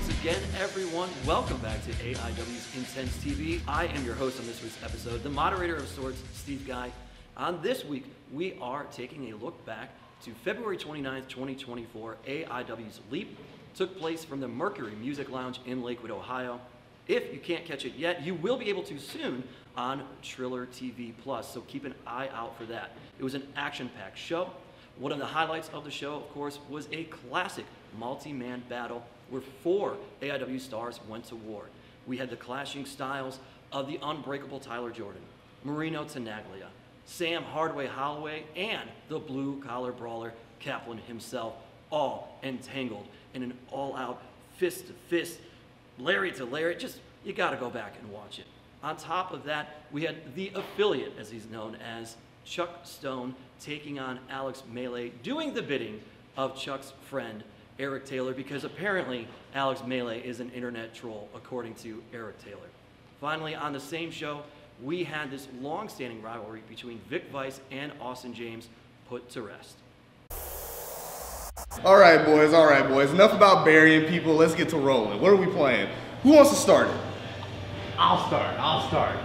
once again, everyone. Welcome back to AIW's Intense TV. I am your host on this week's episode, the moderator of sorts, Steve Guy. On this week, we are taking a look back to February 29th, 2024. AIW's Leap took place from the Mercury Music Lounge in Lakewood, Ohio. If you can't catch it yet, you will be able to soon on Triller TV Plus, so keep an eye out for that. It was an action-packed show. One of the highlights of the show, of course, was a classic multi-man battle where four AIW stars went to war. We had the clashing styles of the unbreakable Tyler Jordan, Marino Tenaglia, Sam Hardway Holloway, and the blue collar brawler Kaplan himself, all entangled in an all-out fist to fist, lariat to lariat. Just, you gotta go back and watch it. On top of that, we had the affiliate, as he's known as, Chuck Stone, taking on Alex Melee, doing the bidding of Chuck's friend, Eric Taylor, because apparently Alex Melee is an internet troll, according to Eric Taylor. Finally, on the same show, we had this long-standing rivalry between Vic Vice and Austin James put to rest. All right, boys. All right, boys. Enough about burying people. Let's get to rolling. What are we playing? Who wants to start it? I'll start. I'll start.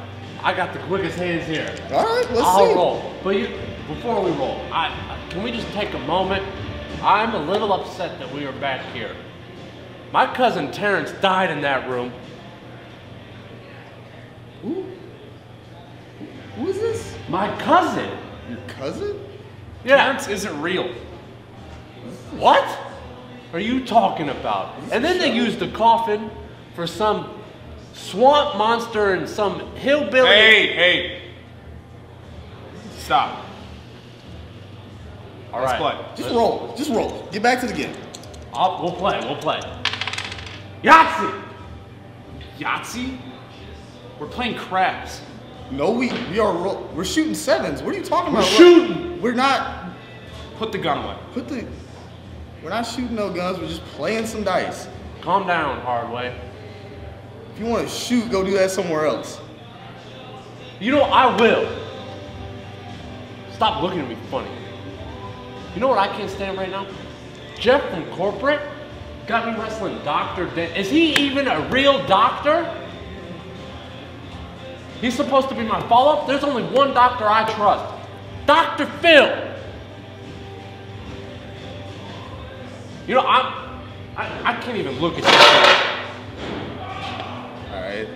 I got the quickest hands here. All right, let's I'll see. roll. But you, before we roll, I, I- can we just take a moment? I'm a little upset that we are back here. My cousin Terrence died in that room. Who? Who is this? My cousin? Your cousin? Yeah. Terrence isn't real. What are you talking about? And then they used the coffin for some swamp monster and some hillbilly. Hey, hey. Stop. All Let's right. play. Just roll. Just roll. Get back to the game. I'll, we'll play. We'll play. Yahtzee. Yahtzee? We're playing craps. No, we we are ro- we're shooting sevens. What are you talking We're about? shooting. We're not. Put the gun away. Put the. We're not shooting no guns. We're just playing some dice. Calm down, Hardway. If you want to shoot, go do that somewhere else. You know I will. Stop looking at me funny. You know what I can't stand right now? Jeff from corporate got me wrestling Doctor Dan. Is he even a real doctor? He's supposed to be my follow-up. There's only one doctor I trust. Dr. Phil. You know, I'm, I, I can't even look at you. All right.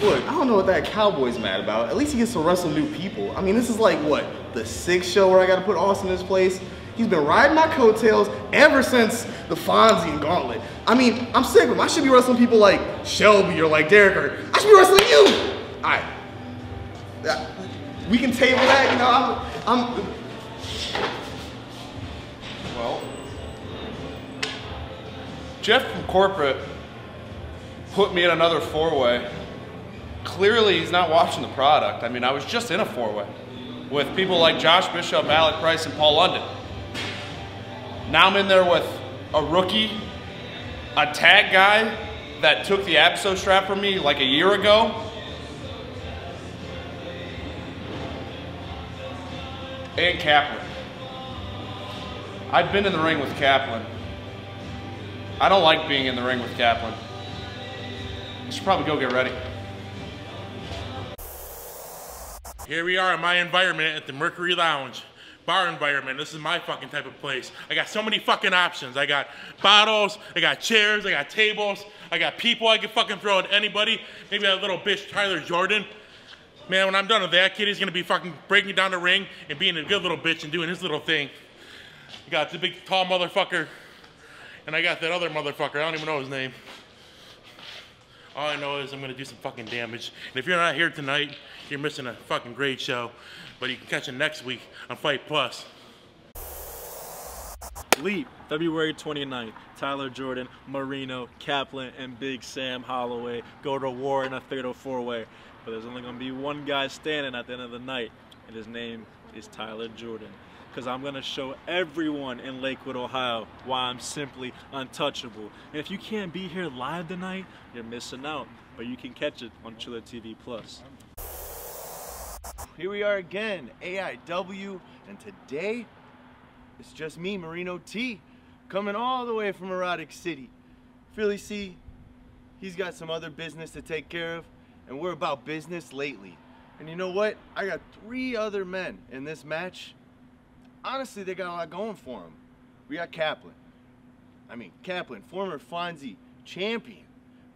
Look, I don't know what that cowboy's mad about. At least he gets to wrestle new people. I mean, this is like what the sixth show where I got to put Austin in his place. He's been riding my coattails ever since the Fonzie and Gauntlet. I mean, I'm sick of him. I should be wrestling people like Shelby or like Derek, or I should be wrestling you. All right. Uh, We can table that. You know, I'm, I'm. Well, Jeff from corporate put me in another four-way. Clearly, he's not watching the product. I mean, I was just in a four-way with people like Josh Bishop, Alec Price, and Paul London. Now I'm in there with a rookie, a tag guy that took the Abso strap from me like a year ago, and Kaplan. I've been in the ring with Kaplan. I don't like being in the ring with Kaplan. I should probably go get ready. Here we are in my environment at the Mercury Lounge. Bar environment. This is my fucking type of place. I got so many fucking options. I got bottles, I got chairs, I got tables, I got people I can fucking throw at anybody. Maybe that little bitch Tyler Jordan. Man, when I'm done with that kid, he's gonna be fucking breaking down the ring and being a good little bitch and doing his little thing. You got the big tall motherfucker, and I got that other motherfucker. I don't even know his name. All I know is I'm gonna do some fucking damage. And if you're not here tonight, you're missing a fucking great show. But you can catch it next week on Fight Plus. Leap, February 29th. Tyler Jordan, Marino, Kaplan, and Big Sam Holloway go to war in a fatal four-way. But there's only to be one guy standing at the end of the night, and his name is Tyler Jordan. Because I'm going to show everyone in Lakewood, Ohio, why I'm simply untouchable. And if you can't be here live tonight, you're missing out. But you can catch it on Triller TV Plus. Here we are again, AIW, and today it's just me, Marino T, coming all the way from Erotic City. Philly C, he's got some other business to take care of, and we're about business lately. And you know what? I got three other men in this match. Honestly, they got a lot going for them. We got Kaplan. I mean, Kaplan, former Fonzie champion.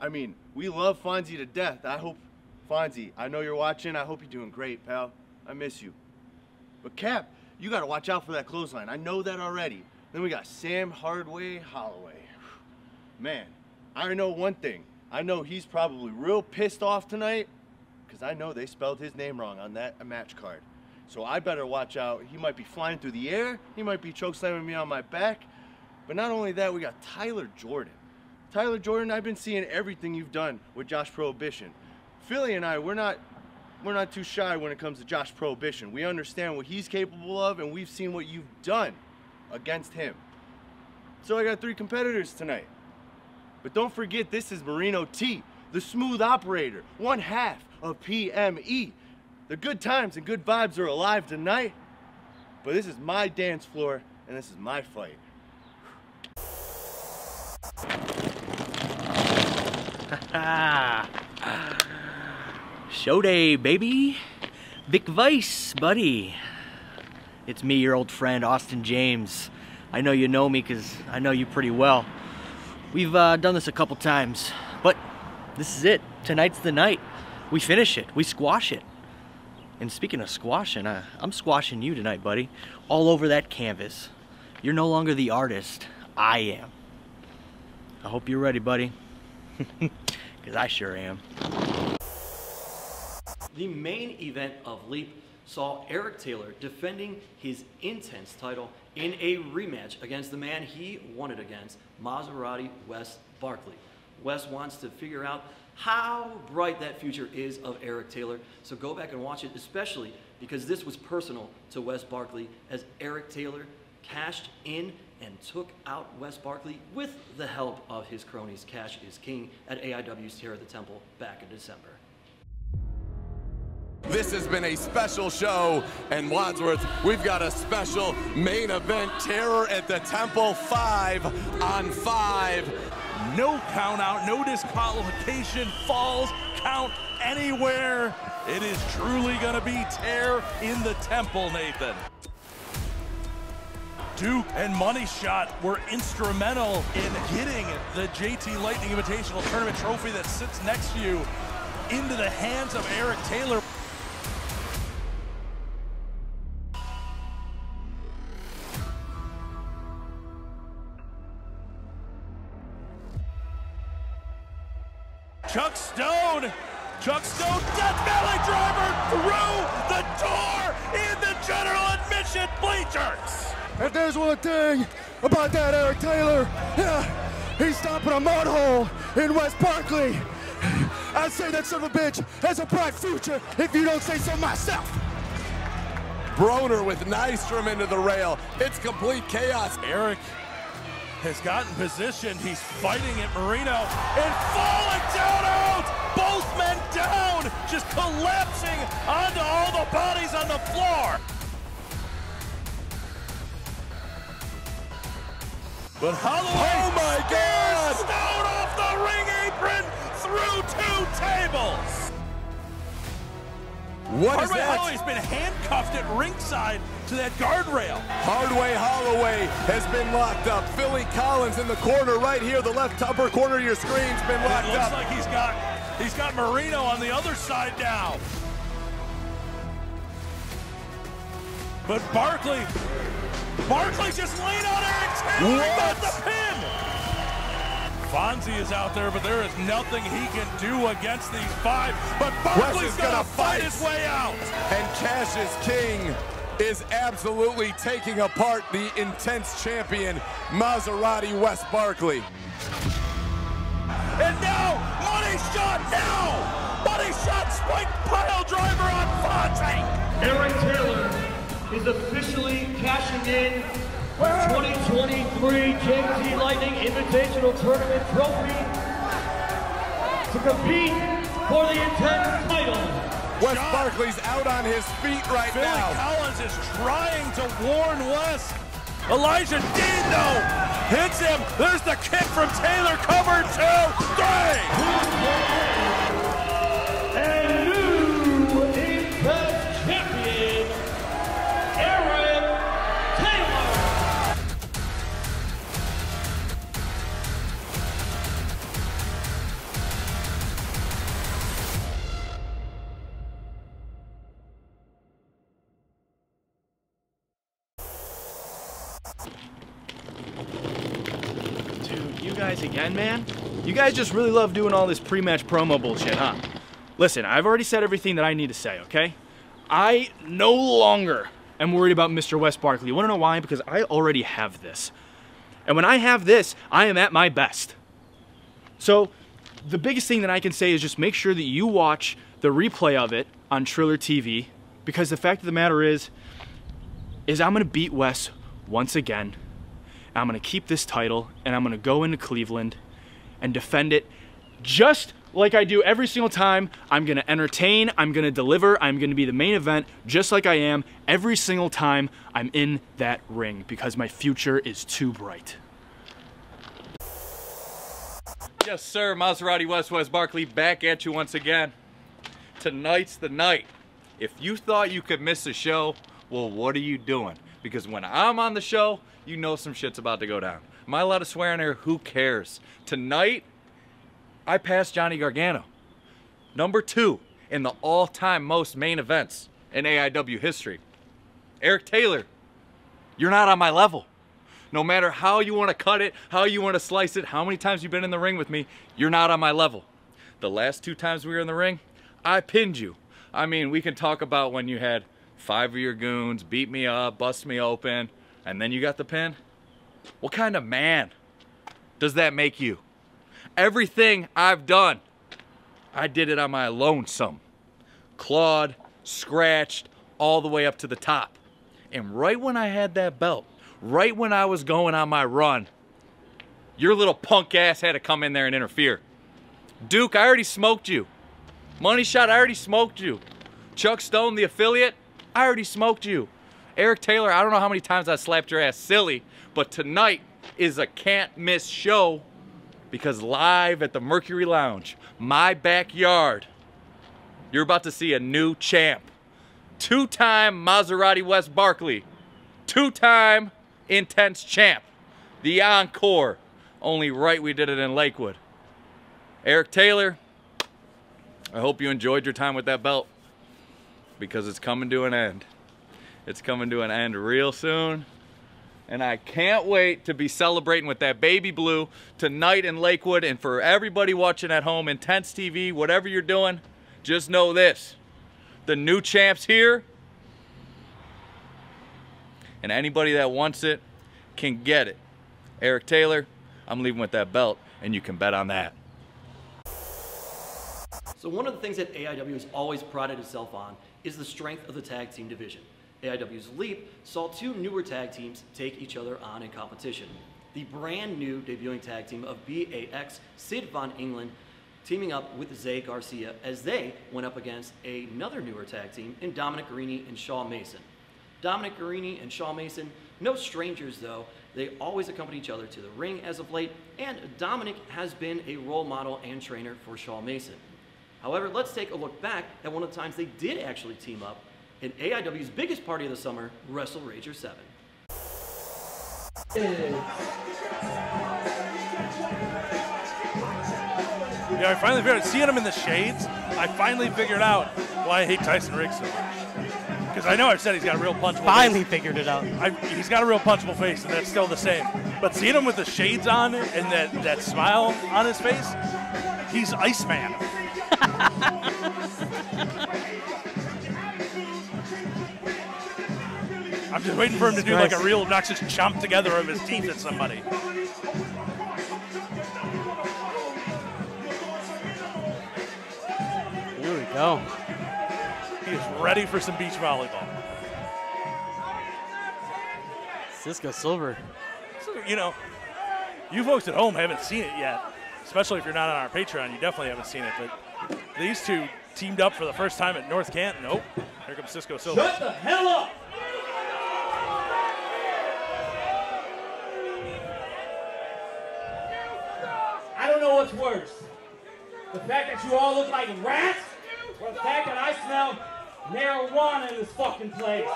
I mean, we love Fonzie to death. I hope, Fonzie, I know you're watching. I hope you're doing great, pal. I miss you. But Cap, you got to watch out for that clothesline. I know that already. Then we got Sam Hardway Holloway. Man, I know one thing. I know he's probably real pissed off tonight because I know they spelled his name wrong on that match card. So I better watch out. He might be flying through the air. He might be choke slamming me on my back. But not only that, we got Tyler Jordan. Tyler Jordan, I've been seeing everything you've done with Josh Prohibition. Philly and I, we're not we're not too shy when it comes to Josh Prohibition. We understand what he's capable of and we've seen what you've done against him. So I got three competitors tonight. But don't forget this is Marino T, the smooth operator, one half of PME. The good times and good vibes are alive tonight. But this is my dance floor and this is my fight. Show day, baby. Vic Vice, buddy. It's me, your old friend, Austin James. I know you know me because I know you pretty well. We've uh, done this a couple times, but this is it. Tonight's the night. We finish it. We squash it. And speaking of squashing, uh, I'm squashing you tonight, buddy. All over that canvas. You're no longer the artist. I am. I hope you're ready, buddy. Because I sure am. The main event of Leap saw Eric Taylor defending his Intense title in a rematch against the man he wanted against, Maserati Wes Barkley. Wes wants to figure out how bright that future is of Eric Taylor, so go back and watch it, especially because this was personal to Wes Barkley as Eric Taylor cashed in and took out Wes Barkley with the help of his cronies Cash is King at AIW's Terror of the Temple back in December. This has been a special show, and Wadsworth, we've got a special main event, Terror at the Temple, five on five. No count out, no disqualification, falls, count anywhere. It is truly gonna be tear in the Temple, Nathan. Duke and Money Shot were instrumental in getting the JT Lightning Invitational Tournament trophy that sits next to you into the hands of Eric Taylor. There's one thing about that Eric Taylor, yeah, he's stopping a mud hole in Wes Barkley. I'd say that son of a bitch has a bright future if you don't say so myself. Broner with Nystrom into the rail. It's complete chaos. Eric has gotten positioned. He's fighting at Marino and falling down out. Both men down, just collapsing onto all the bodies on the floor. But Holloway oh my God! Stone off the ring apron through two tables. What is Hardway that? Holloway's been handcuffed at ringside to that guardrail. Hardway Holloway has been locked up. Philly Collins in the corner right here. The left upper corner of your screen's been locked It looks up. like he's got he's got Marino on the other side now. But Barkley, Barkley's just laying on Eric Taylor. He got the pin. Fonzie is out there, but there is nothing he can do against these five. But Barkley's is gonna, gonna fight fight. his way out. And Cash is King is absolutely taking apart the intense champion, Maserati Wes Barkley. And now, money shot now! Money shot spike pile driver on Fonzie! Eric Taylor is officially cashing in the 2023 JT Lightning Invitational Tournament trophy to compete for the intense title. Wes Barkley's out on his feet right Philly now. Collins is trying to warn Wes. Elijah Dino hits him. There's the kick from Taylor. Cover two, three. Guys just really love doing all this pre-match promo bullshit, huh? Listen, I've already said everything that I need to say, okay? I no longer am worried about Mr. Wes Barkley. You wanna know why? Because I already have this. And when I have this, I am at my best. So, the biggest thing that I can say is just make sure that you watch the replay of it on Triller TV because the fact of the matter is is I'm to beat Wes once again. I'm to keep this title and I'm to go into Cleveland and defend it just like I do every single time. I'm to entertain, I'm to deliver, I'm to be the main event just like I am every single time I'm in that ring because my future is too bright. Yes, sir. Maserati West Wes Barkley back at you once again. Tonight's the night. If you thought you could miss a show, well, what are you doing? Because when I'm on the show, you know some shit's about to go down. Am I allowed to swear in here? Who cares? Tonight, I passed Johnny Gargano. Number two in the all-time most main events in AIW history. Eric Taylor, you're not on my level. No matter how you want to cut it, how you want to slice it, how many times you've been in the ring with me, you're not on my level. The last two times we were in the ring, I pinned you. I mean, we can talk about when you had five of your goons beat me up, bust me open, and then you got the pin. What kind of man does that make you? Everything I've done, I did it on my lonesome. Clawed, scratched, all the way up to the top. And right when I had that belt, right when I was going on my run, your little punk ass had to come in there and interfere. Duke, I already smoked you. Money Shot, I already smoked you. Chuck Stone, the affiliate, I already smoked you. Eric Taylor, I don't know how many times I slapped your ass silly, but tonight is a can't miss show because live at the Mercury Lounge, my backyard, you're about to see a new champ. Two-time Maserati Wes Barkley. Two-time Intense champ. The Encore. Only right we did it in Lakewood. Eric Taylor, I hope you enjoyed your time with that belt because it's coming to an end. It's coming to an end real soon. And I can't wait to be celebrating with that baby blue tonight in Lakewood. And for everybody watching at home, Intense TV, whatever you're doing, just know this. The new champ's here. And anybody that wants it can get it. Eric Taylor, I'm leaving with that belt, and you can bet on that. So one of the things that AIW has always prided itself on is the strength of the tag team division. AIW's Leap saw two newer tag teams take each other on in competition. The brand new debuting tag team of BAX, Sid Von England, teaming up with Zay Garcia as they went up against another newer tag team in Dominic Garrini and Shaw Mason. Dominic Garrini and Shaw Mason, no strangers though, they always accompany each other to the ring as of late, and Dominic has been a role model and trainer for Shaw Mason. However, let's take a look back at one of the times they did actually team up in AIW's biggest party of the summer, Wrestle Rager 7. Yeah, I finally figured seeing him in the shades, I finally figured out why I hate Tyson Riggs so much. Because I know I've said he's got a real punchable Finally face. figured it out. I, he's got a real punchable face, and that's still the same. But seeing him with the shades on and that, that smile on his face, he's Iceman. I'm just waiting for him to do like a real obnoxious chomp together of his teeth at somebody. Here we go. He is ready for some beach volleyball. Cisco Silver. You know, you folks at home haven't seen it yet, especially if you're not on our Patreon. You definitely haven't seen it. But these two teamed up for the first time at North Canton. Nope. Here comes Cisco Silver. Shut the hell up! Worse? The fact that you all look like rats, or the fact that I smell marijuana in this fucking place?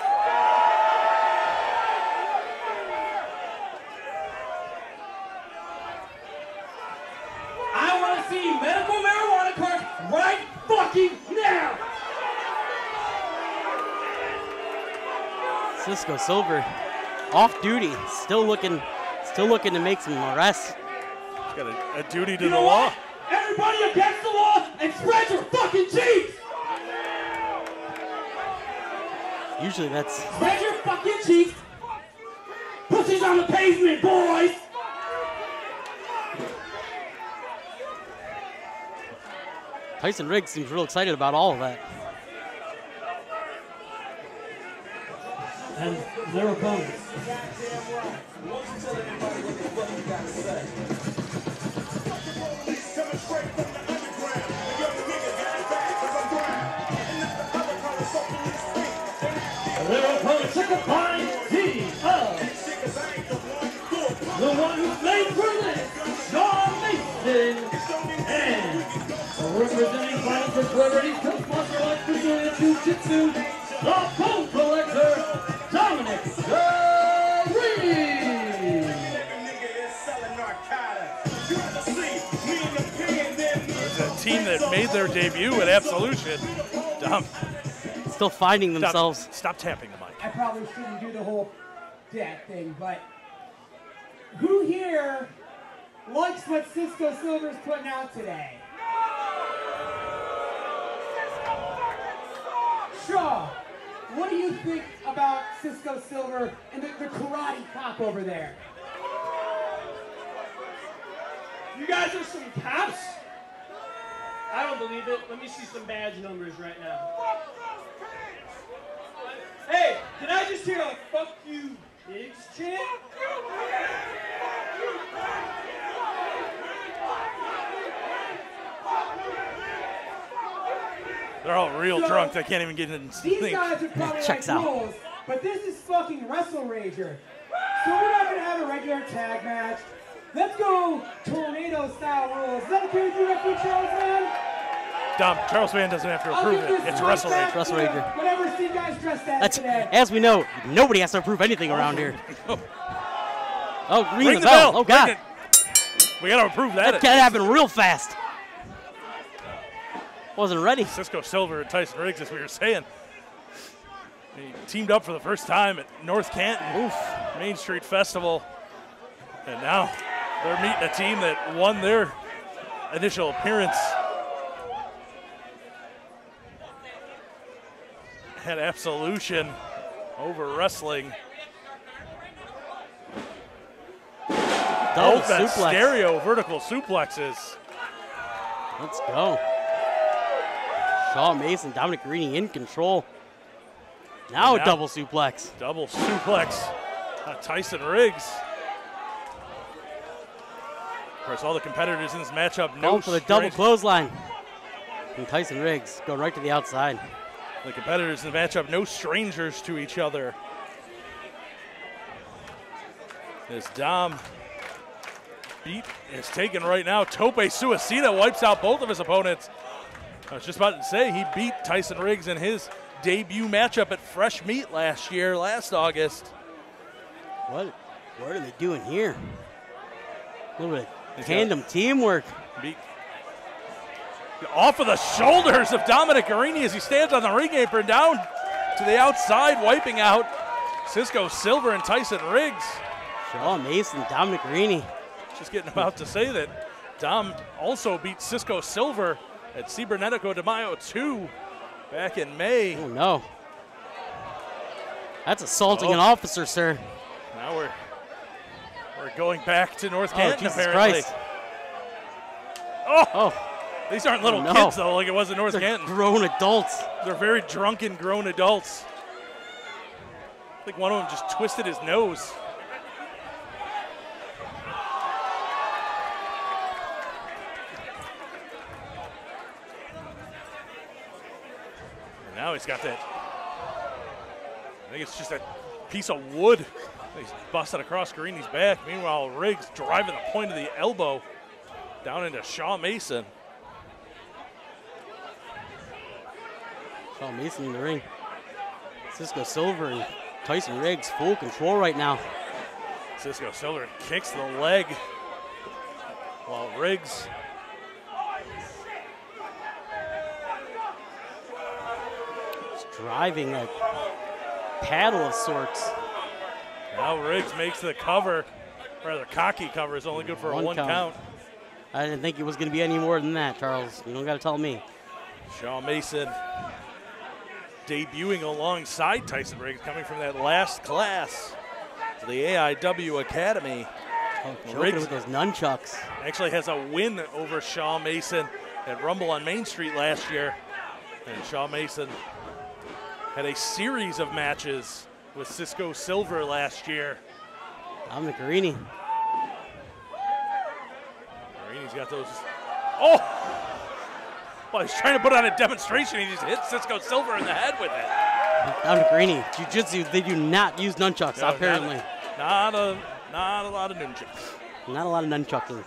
I want to see medical marijuana cards right fucking now! Cisco Silver off duty, still looking, still looking to make some arrests. He's got a, a duty to You the know law. what? Everybody against the law and spread your fucking cheeks! Usually that's Spread your fucking cheeks! Pussies on the pavement, boys! Tyson Riggs seems real excited about all of that. And their opponents. Sean and representing Fighting for Celebrities, co-sponsor like Brazilian Jiu-Jitsu, the Bone Collector, Dominic Curry. It's a team that made their debut at Absolution. Dumb. Still finding themselves. Stop, stop tapping the mic. I probably shouldn't do the whole dad thing, but who here likes what Cisco Silver's putting out today? Shaw, what do you think about Cisco Silver and the, the karate cop over there? You guys are some cops? I don't believe it. Let me see some badge numbers right now. Hey, can I just hear a fuck you pigs chant? They're all real So, drunk. They can't even get in These sync. guys are probably Checks like out. rules, but this is fucking Wrestle Rager. So we're not gonna have a regular tag match. Let's go tornado style rules. Is that okay with you, referee Charles, man? Dumb. Charles Van doesn't have to approve it. It's Wrestle back Rage. to Whatever Steve guys dressed as That's today. as we know, nobody has to approve anything oh. around here. Oh. oh, ring, Ring the, the bell. bell. Oh God, We gotta approve that. that can happen real fast. Wasn't ready. Cisco Silver and Tyson Riggs, as we were saying. They teamed up for the first time at North Canton Main Street Festival. And now they're meeting a team that won their initial appearance at Absolution over wrestling. Double Both suplex. stereo vertical suplexes. Let's go. Shaw Mason, Dominic Garrini in control. Now a double suplex. Double suplex. Uh, Tyson Riggs. Of course, all the competitors in this matchup know for the double clothesline. And Tyson Riggs going right to the outside. The competitors in the matchup, no strangers to each other. As Dom beat is taken right now. Tope Suicida wipes out both of his opponents. I was just about to say he beat Tyson Riggs in his debut matchup at Fresh Meat last year, last August. What? What are they doing here? A little bit of tandem teamwork. Beat off of the shoulders of Dominic Garrini as he stands on the ring apron down to the outside, wiping out Cisco Silver and Tyson Riggs. Shaw Mason, Dominic Garrini. Just getting about to say that Dom also beat Cisco Silver at Cibernetico de Mayo 2 back in May. Oh no. That's assaulting Oh. an officer, sir. Now we're we're going back to North Oh, Canton Jesus apparently. Christ. Oh! oh, these aren't little Oh, no. kids though, like it was in North They're Canton. grown adults. They're very drunken grown adults. I think one of them just twisted his nose. He's got that. I think it's just a piece of wood. He's busted across Garrini's back. Meanwhile, Riggs driving the point of the elbow Down into Shaw Mason. Shaw Mason in the ring. Cisco Silver and Tyson Riggs full control right now. Cisco Silver kicks the leg while Riggs driving a paddle of sorts. Now Riggs makes the cover, rather cocky cover is only good for a one count. I didn't think it was going to be any more than that, Charles. You don't got to tell me. Shaw Mason debuting alongside Tyson Riggs, coming from that last class to the AIW Academy. Oh, Riggs with those nunchucks. Actually has a win over Shaw Mason at Rumble on Main Street last year. And Shaw Mason had a series of matches with Cisco Silver last year. I'm the Garrini. Garrini's got those. Oh! Well, he's trying to put on a demonstration. He just hit Cisco Silver in the head with it. Dominic Garrini. Jiu-Jitsu, they do not use nunchucks, No, apparently. Not, not a, not a lot of nunchucks. Not a lot of nunchucking.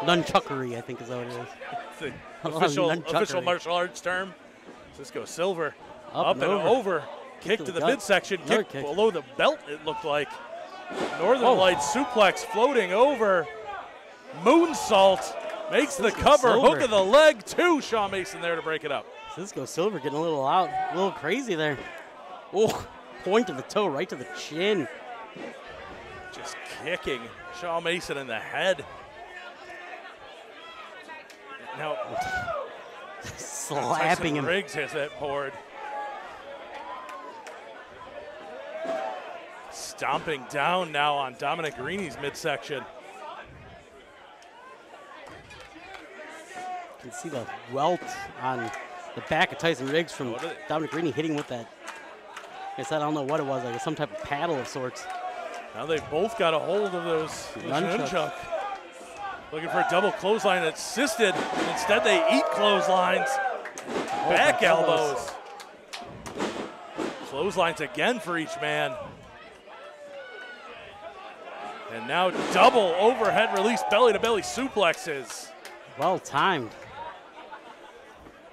Nunchuckery, I think is what it is. The A official, official martial arts term. Cisco Silver Up up, and and over. over. Kick to to the gut. midsection, kick kick. below the belt, it looked like. Northern Oh. Lights suplex floating over. Moonsault makes the cover. Silver. Hook of the leg to Shaw Mason there to break it up. Cisco Silver getting a little out, a little crazy there. Oh, point of the toe right to the chin. Just kicking Shaw Mason in the head. Now, Slapping Tyson him. Riggs has that board. Stomping down now on Dominic Garrini's midsection. You can see the welt on the back of Tyson Riggs from they- Dominic Garrini hitting with that. I guess I don't know what it was, like some type of paddle of sorts. Now they've both got a hold of those, those nunchuck. Looking for a double clothesline assisted. Instead, they eat clotheslines. Back oh, back elbows. elbows. Clotheslines again for each man. And now double overhead release belly to belly suplexes. Well timed.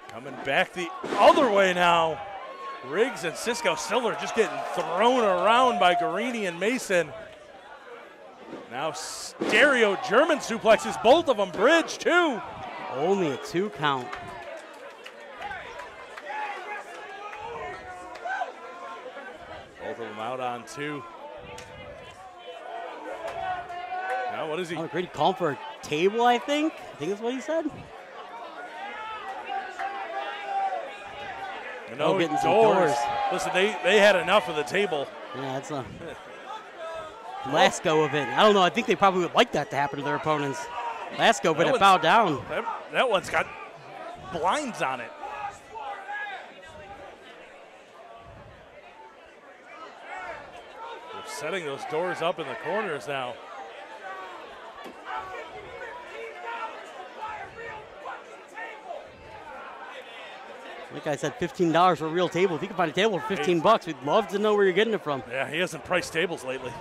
Coming back the other way now. Riggs and Cisco Silver just getting thrown around by Garrini and Mason. Now stereo German suplexes, both of them bridge too. Only a two count. Both of them out on two. Now what is he? Oh, Grady calling for a table, I think. I think that's what he said. No Oh, getting some doors. doors. Listen, they, they had enough of the table. Yeah, that's a last go of it. I don't know. I think they probably would like that to happen to their opponents. Last go, but it bowed down. That, that one's got blinds on it. They're setting those doors up in the corners now. Like I said, fifteen dollars for a real table. If you can find a table for fifteen bucks, we'd love to know where you're getting it from. Yeah, he hasn't priced tables lately.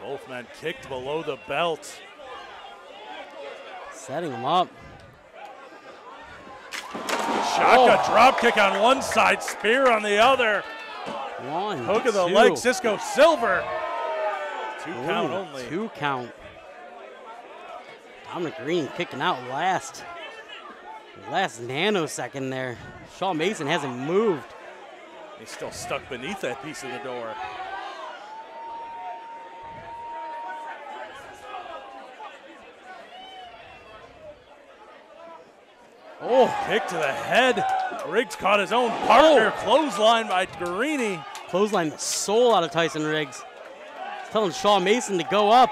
Both men kicked below the belt. Setting them up. Shaka oh. drop kick on one side, spear on the other. One. Hook of the two. leg, Cisco Silver. Two Ooh, count only. Two count. Dominic Green kicking out last. Last nanosecond there. Shaw Mason hasn't moved. He's still stuck beneath that piece of the door. Oh, kick to the head. Riggs caught his own partner. Oh. Clothesline by Garrini. Clothesline the soul out of Tyson Riggs. Telling Shaw Mason to go up.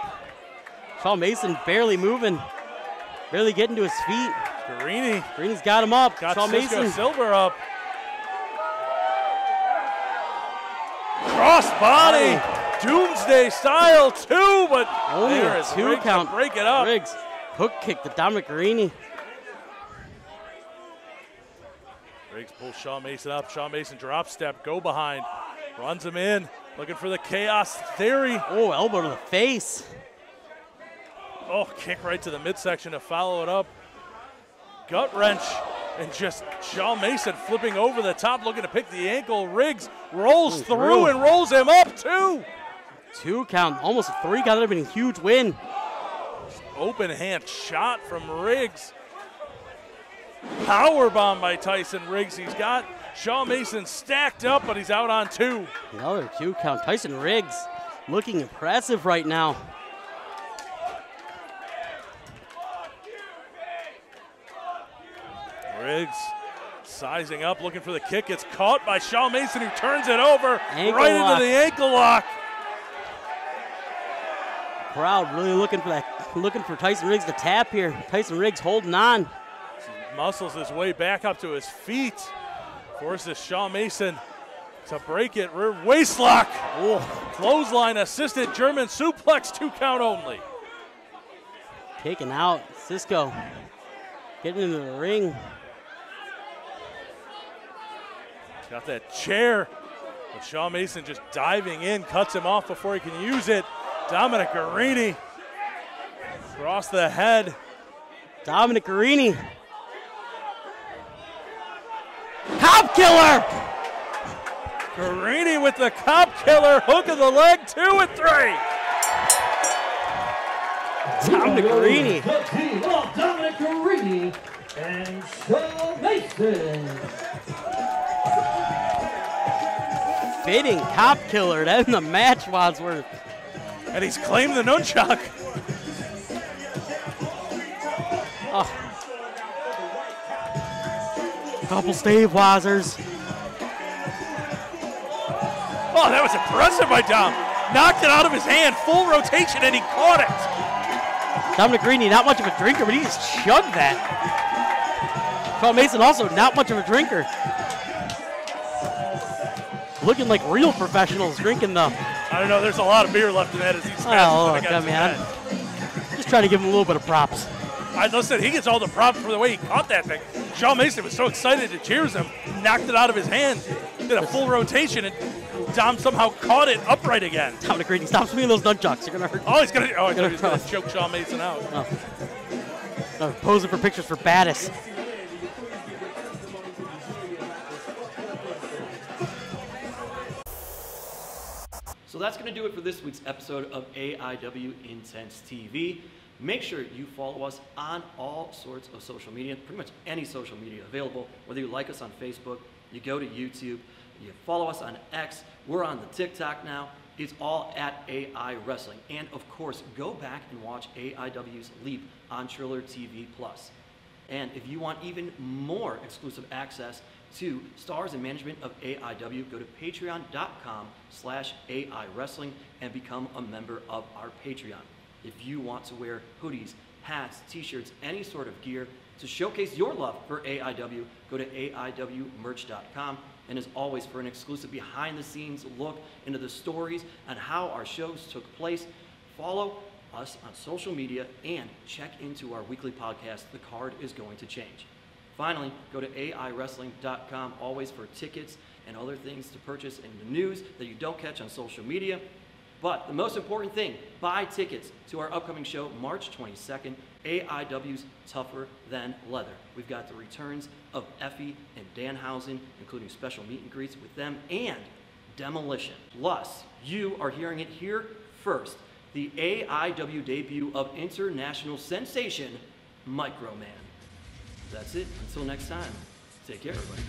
Shaw Mason barely moving. Barely getting to his feet. Garrini. Green's got him up. Got Shaw Cisco Mason. Silver up. Cross body. Oh. Doomsday style two, but Only there is two Riggs to count. break it up. Riggs. Hook kick to Dominic Garrini. Riggs pulls Shaw Mason up. Shaw Mason drop step, go behind, runs him in. Looking for the chaos theory. Oh, elbow to the face. Oh, kick right to the midsection to follow it up. Gut wrench. And just Shaw Mason flipping over the top, looking to pick the ankle. Riggs rolls through through. and rolls him up too. Two count, almost a three count. That would have been a huge win. Open hand shot from Riggs. Power bomb by Tyson Riggs. He's got Shaw Mason stacked up, but he's out on two. Another two count. Tyson Riggs looking impressive right now. Riggs sizing up, looking for the kick. It's caught by Shaw Mason, who turns it over Ankle right lock. into the ankle lock. Crowd really looking for that, looking for Tyson Riggs to tap here. Tyson Riggs holding on. Muscles his way back up to his feet. Forces Shaw Mason to break it. Rear Waist lock. Oh. Clothesline assisted German suplex, two count only. Taken out. Cisco getting into the ring. Got that chair. But Shaw Mason just diving in, cuts him off before he can use it. Dominic Garrini across the head. Dominic Garrini. Killer! Garrini with the cop killer, hook of the leg, two and three. Dominic Garrini. The team of Dominic Garrini and Shaw Mason. Fitting cop killer. That in the match, Wadsworth. And he's claimed the nunchuck. Couple Stave Wazers. Oh, that was impressive by Dom. Knocked it out of his hand, full rotation, and he caught it. Dominic Garrini, not much of a drinker, but he just chugged that. Shaw Mason also not much of a drinker. Looking like real professionals drinking the. I don't know, there's a lot of beer left in that as he smashes Oh, it look, I mean, just trying to give him a little bit of props. I listen, he gets all the props for the way he caught that thing. Shaw Mason was so excited to cheers him, knocked it out of his hand, did a full rotation, and Dom somehow caught it upright again. Dominic Garrini, stop swinging those nunchucks. You're gonna hurt. Oh, he's gonna. Oh, I thought Gonna he gonna choke Shaw Mason out. Oh. Uh, posing for pictures for Battis. So that's going to do it for this week's episode of AIW Intense TV. Make sure you follow us on all sorts of social media, pretty much any social media available, whether you like us on Facebook, you go to YouTube, you follow us on X, we're on the TikTok now. It's all at AI Wrestling. And of course, go back and watch AIW's Leap on Triller TV Plus. And if you want even more exclusive access to stars and management of AIW, go to patreon.com slash AI Wrestling and become a member of our Patreon. If you want to wear hoodies, hats, t-shirts, any sort of gear to showcase your love for AIW, go to AIWmerch.com. And as always, for an exclusive behind the scenes look into the stories and how our shows took place, follow us on social media and check into our weekly podcast, The Card is Going to Change. Finally, go to AIWrestling.com always for tickets and other things to purchase and the news that you don't catch on social media. But the most important thing, buy tickets to our upcoming show, March 22nd, AIW's Tougher Than Leather. We've got the returns of Effie and Danhausen, including special meet and greets with them, and Demolition. Plus, you are hearing it here first, the AIW debut of international sensation, Microman. That's it. Until next time, take care, everybody.